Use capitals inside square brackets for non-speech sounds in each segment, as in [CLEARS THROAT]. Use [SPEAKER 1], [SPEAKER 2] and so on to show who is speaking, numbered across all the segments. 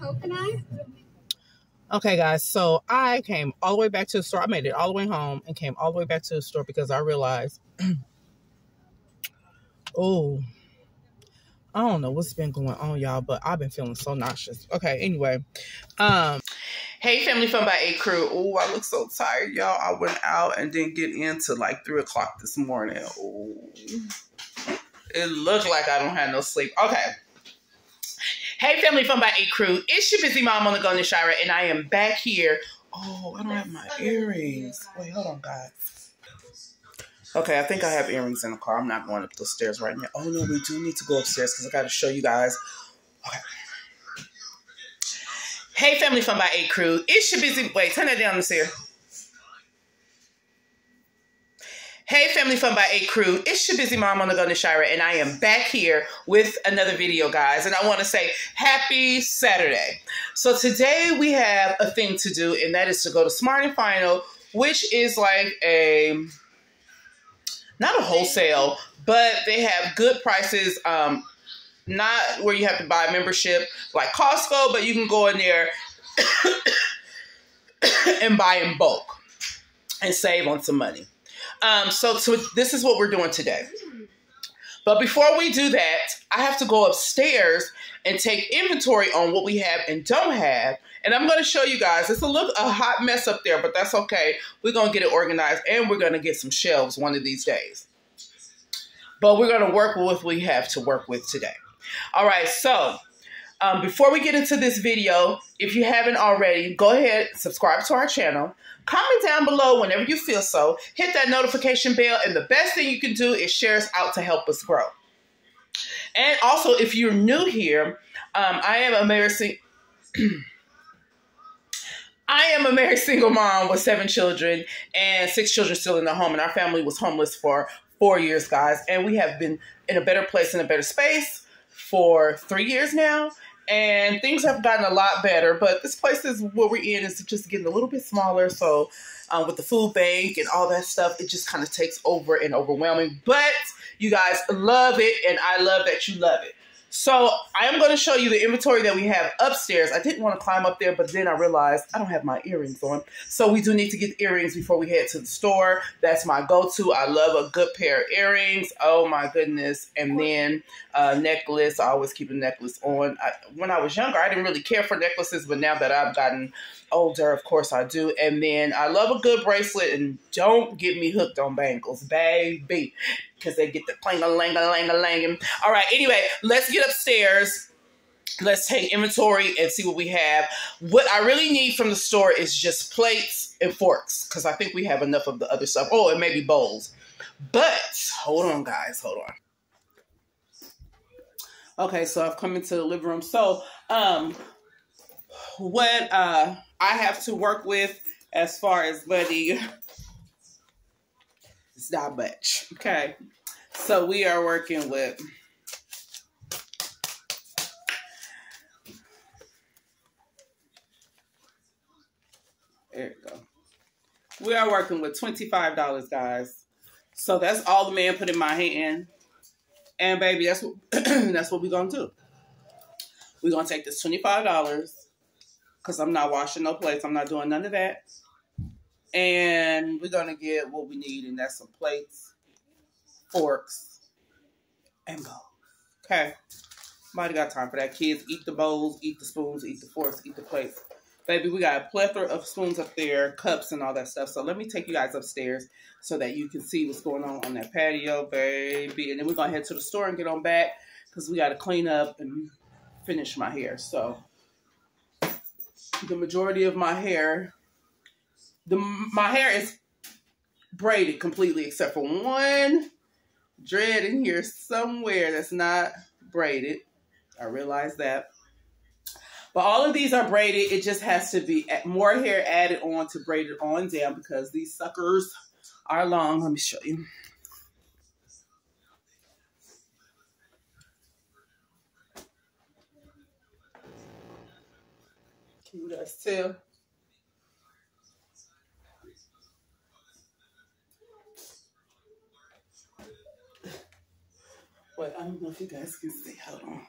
[SPEAKER 1] Coconut?
[SPEAKER 2] Okay, guys, so I came all the way back to the store. I made it all the way home and came all the way back to the store because I realized, [CLEARS THROAT] oh, I don't know what's been going on, y'all, but I've been feeling so nauseous. Okay, anyway, um, hey, family fun by A Crew. Oh, I look so tired, y'all. I went out and didn't get into like three o'clock this morning. Oh, it looked like I don't have no sleep. Okay. Hey, family fun by A Crew. It's your busy mom on the Golden Shira, and I am back here. Oh, I don't have my earrings. Wait, hold on, guys. Okay, I think I have earrings in the car. I'm not going up the stairs right now. Oh, no, we do need to go upstairs because I got to show you guys. Okay. Hey, family fun by A Crew. It's your busy. Wait, turn that down, Miss Hey, Family Fun by A Crew. It's your busy mom on the Golden Shira, and I am back here with another video, guys. And I want to say happy Saturday. So today we have a thing to do, and that is to go to Smart and Final, which is like a not a wholesale, but they have good prices. Um, not where you have to buy membership like Costco, but you can go in there [COUGHS] [COUGHS] and buy in bulk and save on some money. Um, so, so this is what we're doing today. But before we do that, I have to go upstairs and take inventory on what we have and don't have. And I'm going to show you guys. It's a look a hot mess up there, but that's okay. We're going to get it organized and we're going to get some shelves one of these days. But we're going to work with what we have to work with today. All right, so um, before we get into this video, if you haven't already, go ahead, subscribe to our channel. Comment down below whenever you feel so. Hit that notification bell. And the best thing you can do is share us out to help us grow. And also, if you're new here, um, I am a married [CLEARS THROAT] I am a married single mom with seven children and six children still in the home. And our family was homeless for four years, guys. And we have been in a better place, in a better space for three years now and things have gotten a lot better. But this place is where we're in is just getting a little bit smaller. So uh, with the food bank and all that stuff, it just kind of takes over and overwhelming. But you guys love it, and I love that you love it. So I am going to show you the inventory that we have upstairs. I didn't want to climb up there, but then I realized I don't have my earrings on. So we do need to get earrings before we head to the store. That's my go-to. I love a good pair of earrings. Oh my goodness. And then a necklace. I always keep a necklace on. I, when I was younger, I didn't really care for necklaces, but now that I've gotten older, of course I do. And then I love a good bracelet and don't get me hooked on bangles, baby because they get the clang a lang a lang a lang. All right, anyway, let's get upstairs. Let's take inventory and see what we have. What I really need from the store is just plates and forks because I think we have enough of the other stuff. Oh, and maybe bowls. But hold on, guys, hold on. Okay, so I've come into the living room. So, um, what uh I have to work with as far as money it's not much. Okay. So we are working with There you go. We are working with $25, guys. So that's all the man put in my hand. And baby, that's what [CLEARS THROAT] that's what we're gonna do. We're gonna take this $25 because I'm not washing no plates. I'm not doing none of that. And we're going to get what we need, and that's some plates, forks, and bowls. Okay. Nobody got time for that. Kids, eat the bowls, eat the spoons, eat the forks, eat the plates. Baby, we got a plethora of spoons up there, cups, and all that stuff. So let me take you guys upstairs so that you can see what's going on on that patio, baby. And then we're going to head to the store and get on back because we got to clean up and finish my hair. So the majority of my hair the my hair is braided completely except for one dread in here somewhere that's not braided. I realize that. But all of these are braided. It just has to be more hair added on to braid it on down because these suckers are long. Let me show you. cute as too. But I don't know if you guys can see. Hold on.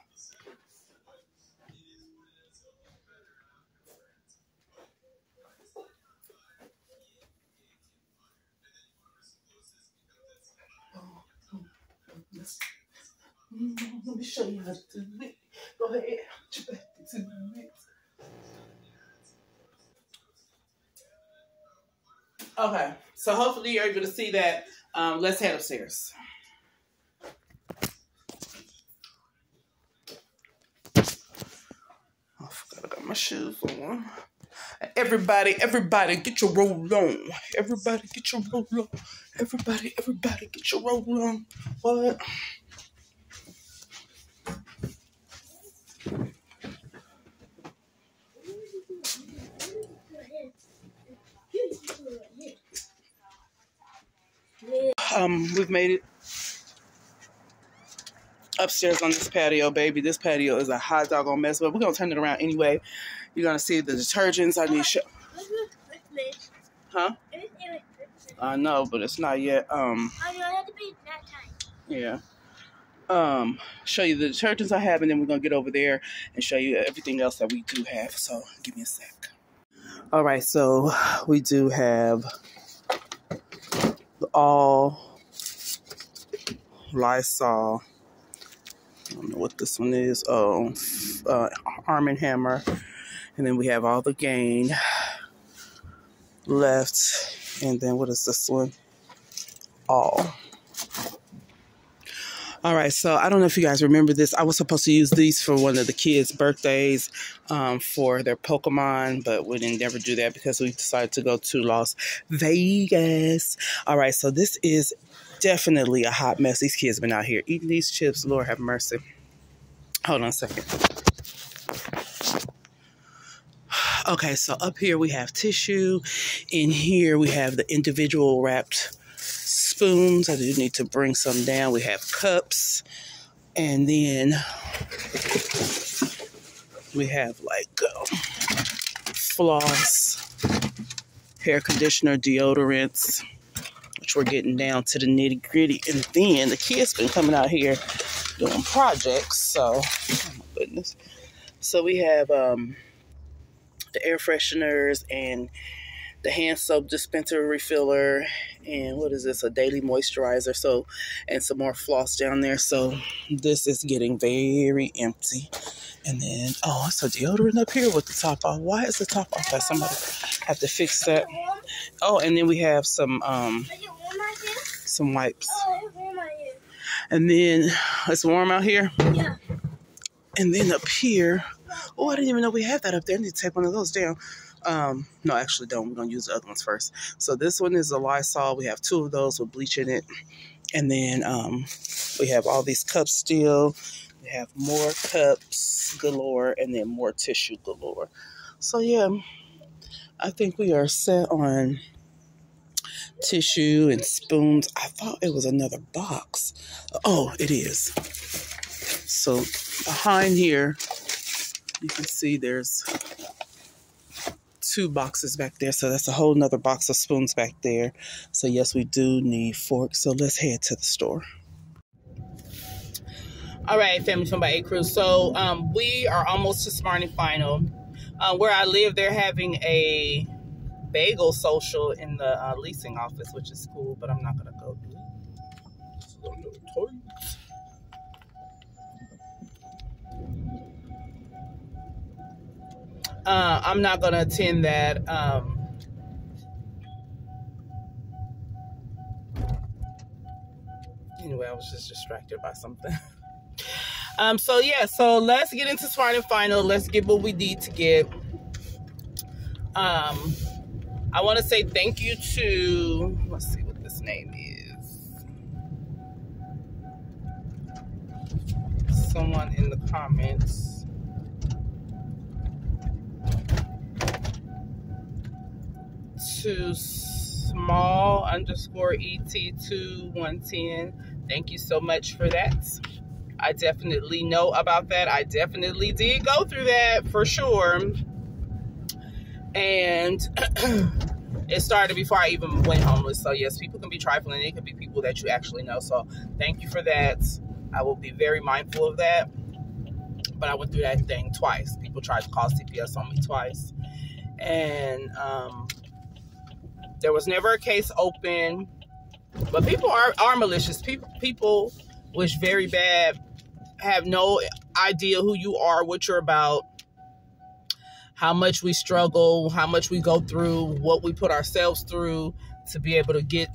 [SPEAKER 2] Let me show you how to do it. Go ahead. Okay, so hopefully you're able to see that. Um, let's head upstairs. Oh, I forgot I got my shoes on. Everybody, everybody, get your roll on. Everybody, get your roll on. Everybody, everybody, get your roll on. What? Um, we've made it upstairs on this patio, baby. This patio is a hot doggone mess, but we're gonna turn it around anyway. You're gonna see the detergents I need. Sh- huh? I know, but it's not yet. Um. Yeah. Um, show you the detergents I have, and then we're gonna get over there and show you everything else that we do have. So give me a sec. All right, so we do have all Lysol. I don't know what this one is. Oh, uh, Arm and Hammer, and then we have all the Gain left, and then what is this one? All. All right, so I don't know if you guys remember this. I was supposed to use these for one of the kids' birthdays um, for their Pokemon, but we didn't ever do that because we decided to go to Las Vegas. All right, so this is definitely a hot mess. These kids been out here eating these chips. Lord have mercy. Hold on a second. Okay, so up here we have tissue. In here we have the individual wrapped spoons. I do need to bring some down. We have cups. And then we have like uh, floss, hair conditioner, deodorants, which we're getting down to the nitty gritty. And then the kids been coming out here doing projects. So, oh my goodness. So we have um, the air fresheners and the hand soap dispenser refiller and what is this a daily moisturizer so and some more floss down there so this is getting very empty and then oh it's a deodorant up here with the top off why is the top off that somebody have to fix that oh and then we have some um some wipes and then it's warm out here
[SPEAKER 1] Yeah.
[SPEAKER 2] and then up here oh i didn't even know we had that up there i need to take one of those down um, no, actually don't. We're gonna use the other ones first. So this one is a Lysol. We have two of those with bleach in it. And then um, we have all these cups still. Have more cups galore and then more tissue galore. So yeah, I think we are set on tissue and spoons. I thought it was another box. Oh, it is. So behind here, you can see there's two boxes back there. So that's a whole nother box of spoons back there. So yes, we do need forks. So let's head to the store. All right, family from by A Cruise. So um, we are almost to Smart and Final. Uh, where I live, they're having a bagel social in the uh, leasing office, which is cool, but I'm not gonna go do it. Uh, I'm not gonna attend that. Um, anyway, I was just distracted by something. [LAUGHS] um, so yeah, so let's get into Smart and Final. Let's get what we need to get. Um, I want to say thank you to let's see what this name is. Someone in the comments. to small underscore et2 110 thank you so much for that i definitely know about that. I definitely did go through that for sure. And [CLEARS THROAT] it started before i even went homeless. So yes people can be trifling. It could be people that you actually know. So thank you for that. I will be very mindful of that. But i went through that thing twice. People tried to call cps on me twice. And um, there was never a case open, but people are, are malicious. People people wish very bad have no idea who you are, what you're about, how much we struggle, how much we go through, what we put ourselves through to be able to get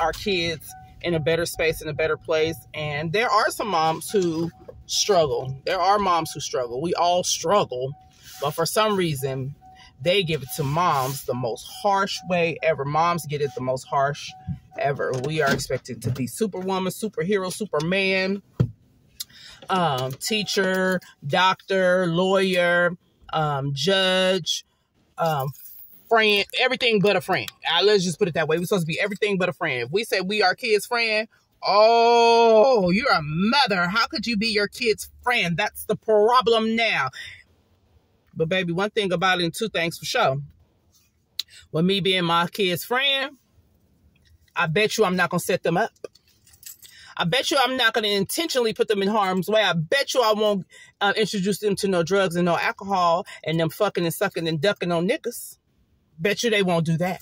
[SPEAKER 2] our kids in a better space, in a better place. And there are some moms who struggle. There are moms who struggle. We all struggle, but for some reason, they give it to moms the most harsh way ever. Moms get it the most harsh ever. We are expected to be superwoman, superhero, superman, um, teacher, doctor, lawyer, um, judge, um, friend, everything but a friend. Uh, let's just put it that way. We're supposed to be everything but a friend. If we say we are kids' friend, oh, you're a mother. How could you be your kid's friend? That's the problem now. But baby, one thing about it and two things for sure. With me being my kid's friend, I bet you I'm not going to set them up. I bet you I'm not going to intentionally put them in harm's way. I bet you I won't uh, introduce them to no drugs and no alcohol and them fucking and sucking and ducking on niggas. Bet you they won't do that.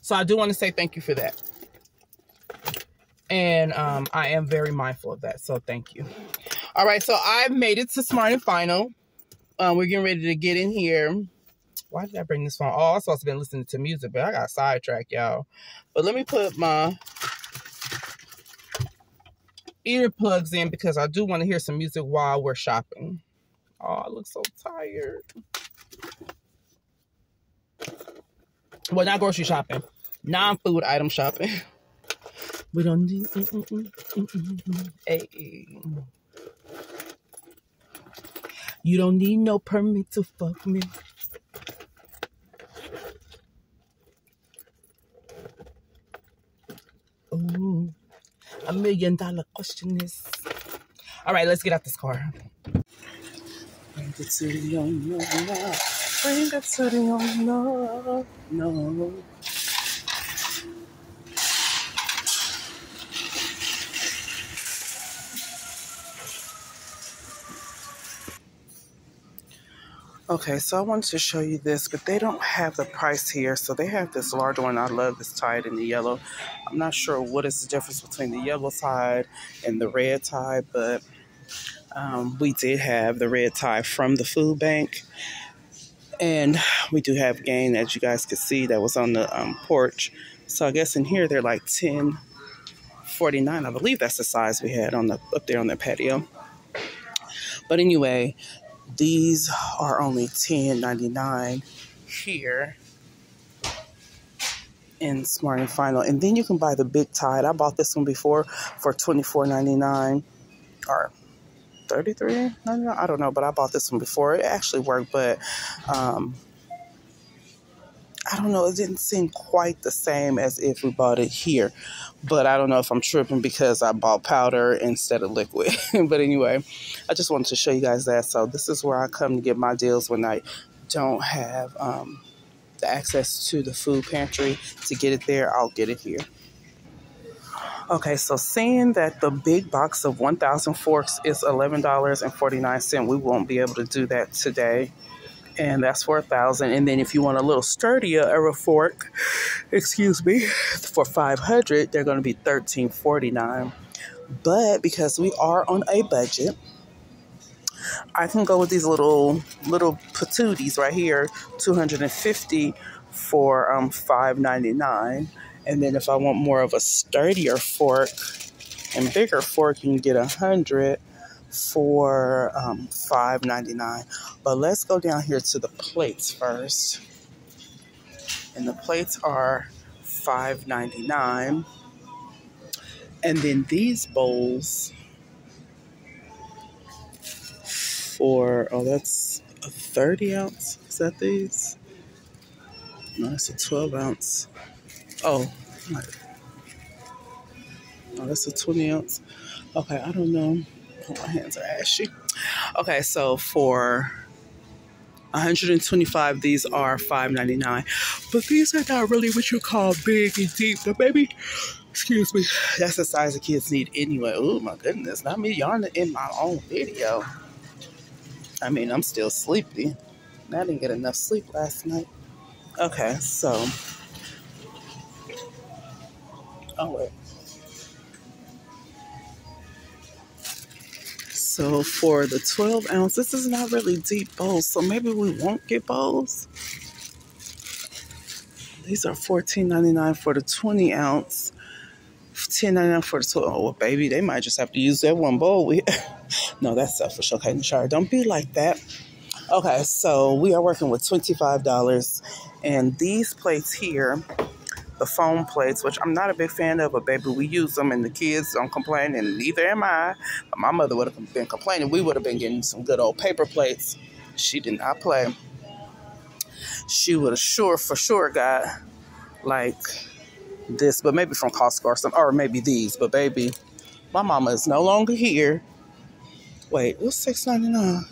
[SPEAKER 2] So I do want to say thank you for that. And um, I am very mindful of that. So thank you. All right. So I've made it to Smart and Final. Um, we're getting ready to get in here. Why did I bring this phone? Oh, I was supposed to be listening to music, but I got sidetracked, y'all. But let me put my earplugs in because I do want to hear some music while we're shopping. Oh, I look so tired. Well, not grocery shopping, non-food item shopping. [LAUGHS] We don't need. Mm, mm, mm, hey. You don't need no permit to fuck me. Ooh, a million dollar question is. All right, let's get out this car. Bring it to the young Bring it to the young No. Okay, so I wanted to show you this, but they don't have the price here. So they have this large one. I love this Tide in the yellow. I'm not sure what is the difference between the yellow Tide and the red Tide, but um, we did have the red Tide from the food bank. And we do have Gain, as you guys could see, that was on the um, porch. So I guess in here they're like 10 49 I believe that's the size we had on the up there on the patio. But anyway, these are only $10.99 here in Smart and Final. And then you can buy the big Tide. I bought this one before for $24.99 or $33.99. I don't know, but I bought this one before. It actually worked, but um, I don't know. It didn't seem quite the same as if we bought it here. But I don't know if I'm tripping because I bought powder instead of liquid. [LAUGHS] but anyway, I just wanted to show you guys that. So this is where I come to get my deals when I don't have um, the access to the food pantry to get it there. I'll get it here. Okay, so seeing that the big box of 1,000 forks is $11.49, we won't be able to do that today and that's for a thousand. And then if you want a little sturdier of a fork, excuse me, for five hundred, they're going to be thirteen forty nine. But because we are on a budget, I can go with these little little patooties right here, two hundred and fifty for um five ninety nine. And then if I want more of a sturdier fork and bigger fork, you can get a hundred for um, $5.99. But let's go down here to the plates first. And the plates are $5.99. And then these bowls for, oh, that's a 30 ounce. Is that these? No, that's a 12 ounce. Oh, oh, that's a 20 ounce. Okay, I don't know oh, my hands are ashy. Okay, so for 125, these are 5.99, but these are not really what you call big and deep. But baby, excuse me, that's the size the kids need anyway. Oh my goodness, not me yarning in my own video. I mean, I'm still sleepy. I didn't get enough sleep last night. Okay, so. Oh, wait. So for the 12 ounce, this is not really deep bowls, so maybe we won't get bowls. These are $14.99 for the 20 ounce. $10.99 for the 12. Oh, baby, they might just have to use that one bowl. We, [LAUGHS] no, that's selfish. Okay, Nashira, don't be like that. Okay, so we are working with $25. And these plates here the foam plates, which I'm not a big fan of, but baby, we use them and the kids don't complain, and neither am I. But my mother would have been complaining. We would have been getting some good old paper plates. She did not play. She would have sure, for sure, got like this, but maybe from Costco or something, or maybe these. But baby, my mama is no longer here. Wait, what's six ninety nine?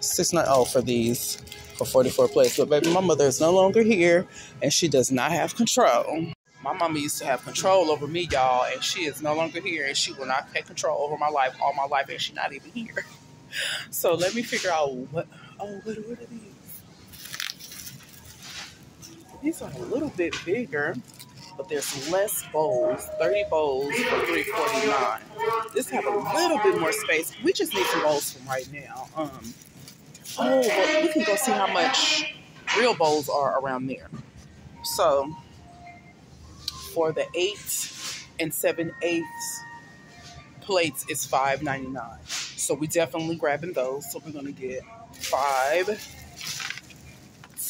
[SPEAKER 2] Six nine oh for these for 44 plates. But baby, my mother is no longer here and she does not have control. My mama used to have control over me, y'all, and she is no longer here and she will not take control over my life all my life and she's not even here. [LAUGHS] So let me figure out what, oh, what, what are these? These are a little bit bigger, but there's less bowls. 30 bowls for 349 This have a little bit more space. We just need some bowls from right now. Um, Oh, well, we can go see how much real bowls are around there. So, for the eight and seven eighths plates is five ninety nine. So we definitely grabbing those. So we're gonna get five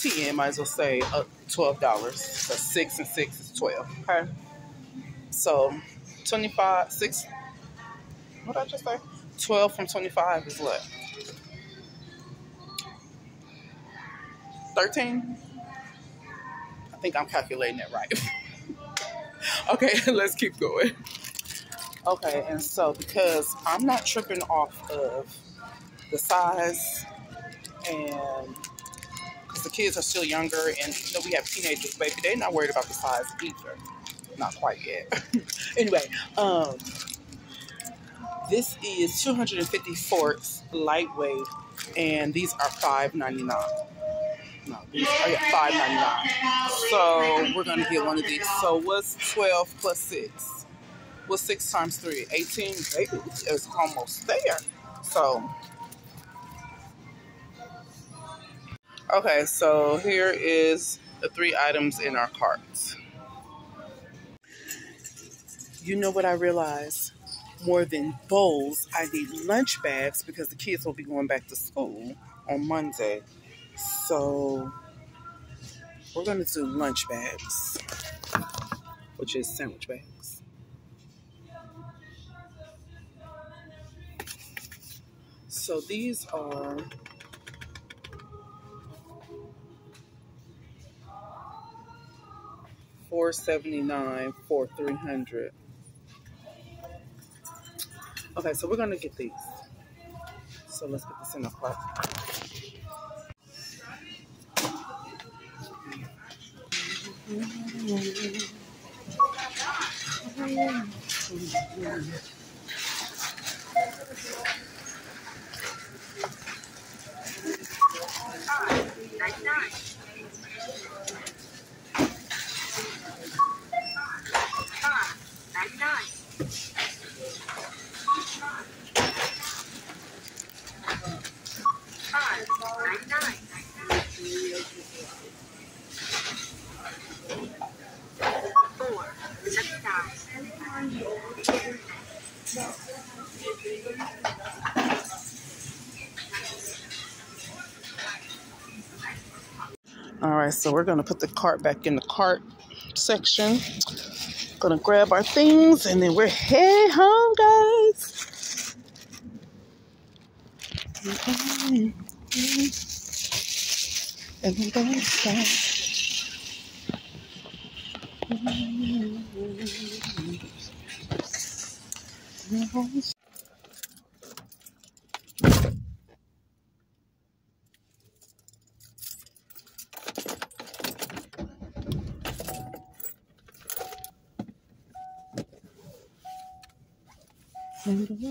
[SPEAKER 2] ten. Might as well say uh, twelve dollars. So six and six is twelve. Okay. So twenty five six. What did I just say? Twelve from twenty five is what? 13? I think I'm calculating it right. [LAUGHS] okay, [LAUGHS] let's keep going. Okay, and so because I'm not tripping off of the size and because the kids are still younger and you know we have teenagers, baby, they're not worried about the size either. Not quite yet. [LAUGHS] anyway, um, this is 250 forks lightweight and these are 5.99 no, these are five ninety nine. So we're gonna get one of these. So what's twelve plus six? What's six times three? Eighteen. Baby, it's almost there. So okay, so here is the three items in our carts. You know what I realized? More than bowls, I need lunch bags because the kids will be going back to school on Monday. So we're going to do lunch bags, which is sandwich bags. So these are four seventy nine for three hundred. Okay, so we're gonna get these. So let's put this in the cart. 음. All right, so we're gonna put the cart back in the cart section. Gonna grab our things and then we're heading home, guys.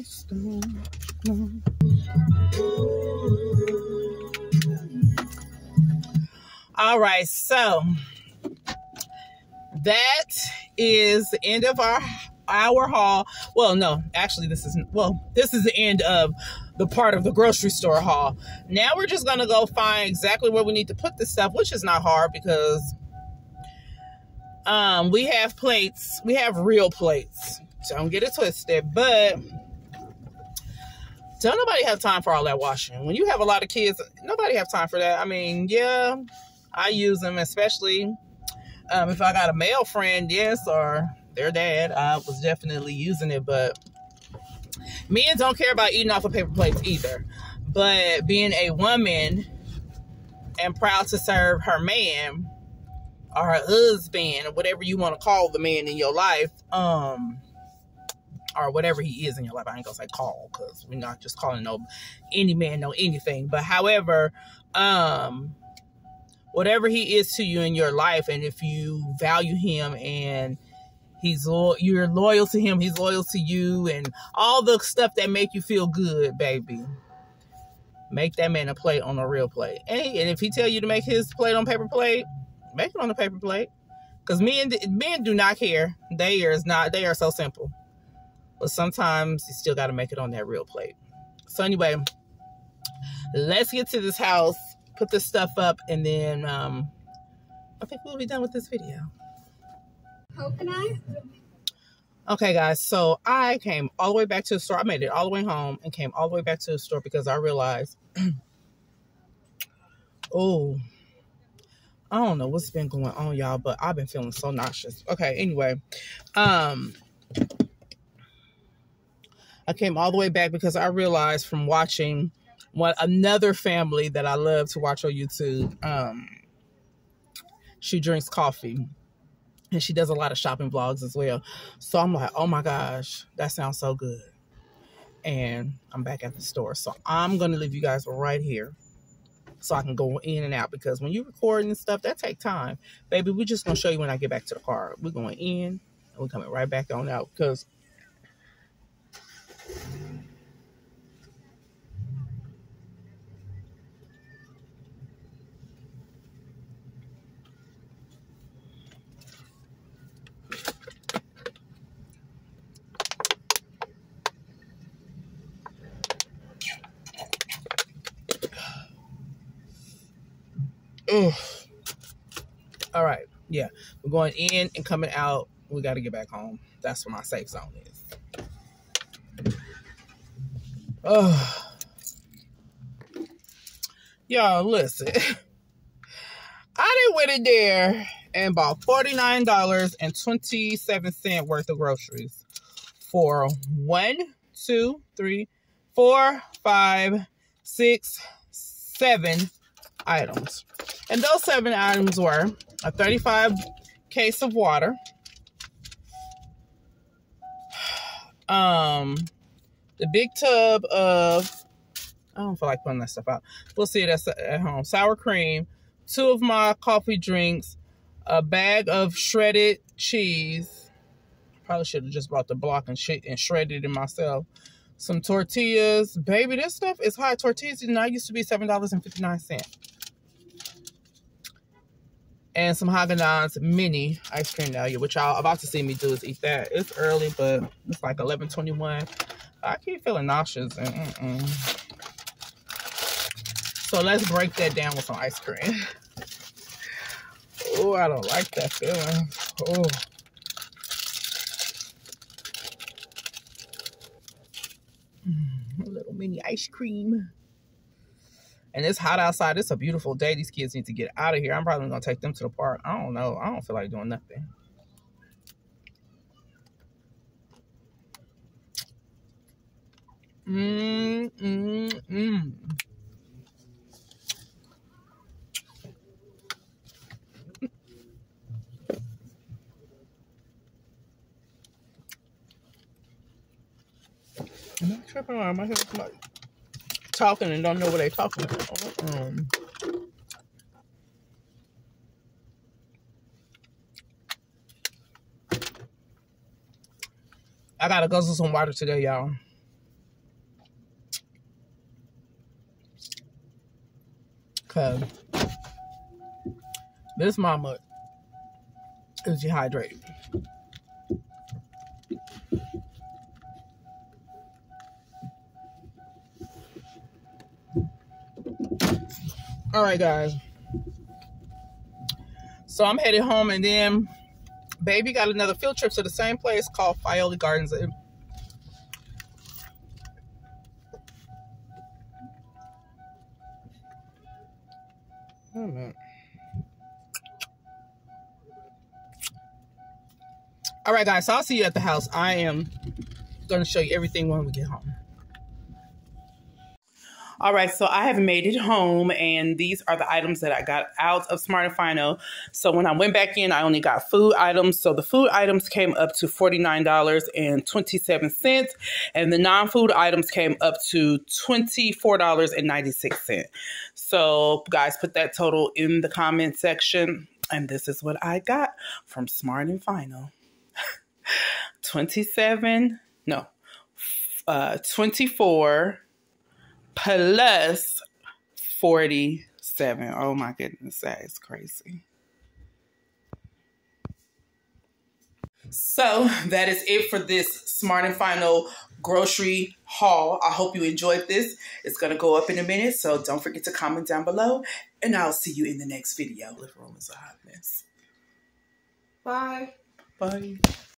[SPEAKER 2] Stop. All right, so that is the end of our our haul. Well, no, actually, this isn't. well, this is the end of the part of the grocery store haul. Now we're just gonna go find exactly where we need to put this stuff, which is not hard because um we have plates, we have real plates. Don't get it twisted, but don't nobody have time for all that washing. When you have a lot of kids, nobody have time for that. I mean, yeah, I use them, especially um, if I got a male friend, yes, or their dad, I was definitely using it. But men don't care about eating off of paper plates either. But being a woman and proud to serve her man or her husband or whatever you want to call the man in your life, um, or whatever he is in your life. I ain't gonna say call because we're not just calling no any man no anything. But however, um, whatever he is to you in your life, and if you value him and he's lo- you're loyal to him, he's loyal to you, and all the stuff that make you feel good, baby. Make that man a plate on a real plate. And, and if he tell you to make his plate on paper plate, make it on a paper plate. Cause men men do not care. They are not. They are so simple. But sometimes you still got to make it on that real plate. So anyway, let's get to this house, put this stuff up, and then um, I think we'll be done with this video.
[SPEAKER 1] Coconut?
[SPEAKER 2] Okay, guys, so I came all the way back to the store. I made it all the way home and came all the way back to the store because I realized, [CLEARS THROAT] oh, I don't know what's been going on, y'all, but I've been feeling so nauseous. Okay, anyway, um, I came all the way back because I realized from watching what another family that I love to watch on YouTube. Um, she drinks coffee and she does a lot of shopping vlogs as well. So I'm like, oh my gosh, that sounds so good. And I'm back at the store. So I'm going to leave you guys right here so I can go in and out because when you're recording and stuff, that take time. Baby, we're just to show you when I get back to the car. We're going in and we're coming right back on out because Ugh. All right. Yeah. We're going in and coming out. We got to get back home. That's where my safe zone is. Oh. Y'all, listen. [LAUGHS] I done went in there and bought $49.27 worth of groceries for one, two, three, four, five, six, seven items. And those seven items were a 35 case of water, [SIGHS] um, the big tub of I don't feel like putting that stuff out. We'll see it at home. Sour cream, two of my coffee drinks, a bag of shredded cheese. Probably should have just bought the block and shit and shredded it myself. Some tortillas. Baby, this stuff is high. Tortillas not used to be $7.59. And some Haagen-Dazs mini ice cream now, you which y'all about to see me do is eat that. It's early, but it's like 11:21. I keep feeling nauseous. And, mm -mm. So let's break that down with some ice cream. [LAUGHS] oh, I don't like that feeling. Oh. Mm, a little mini ice cream. And it's hot outside. It's a beautiful day. These kids need to get out of here. I'm probably going to take them to the park. I don't know. I don't feel like doing nothing. Mm, mm, mm. Tripping or somebody talking and don't know what they're talking about? Um, I gotta guzzle some water today, y'all. Cause this mama is dehydrated. All right, guys. So I'm headed home, and then baby got another field trip to the same place called Filoli Gardens. All right, guys. So I'll see you at the house. I am going to show you everything when we get home. All right, so I have made it home, and these are the items that I got out of Smart and Final. So when I went back in, I only got food items. So the food items came up to $49.27, and the non food items came up to $24.96. So, guys, put that total in the comment section. And this is what I got from Smart and Final [LAUGHS] 27, no, uh, 24 plus 47. Oh my goodness, that is crazy. So that is it for this Smart and Final grocery haul. I hope you enjoyed this. It's going to go up in a minute, so don't forget to comment down below, and I'll see you in the next video. Living room is a hot mess. Bye. Bye.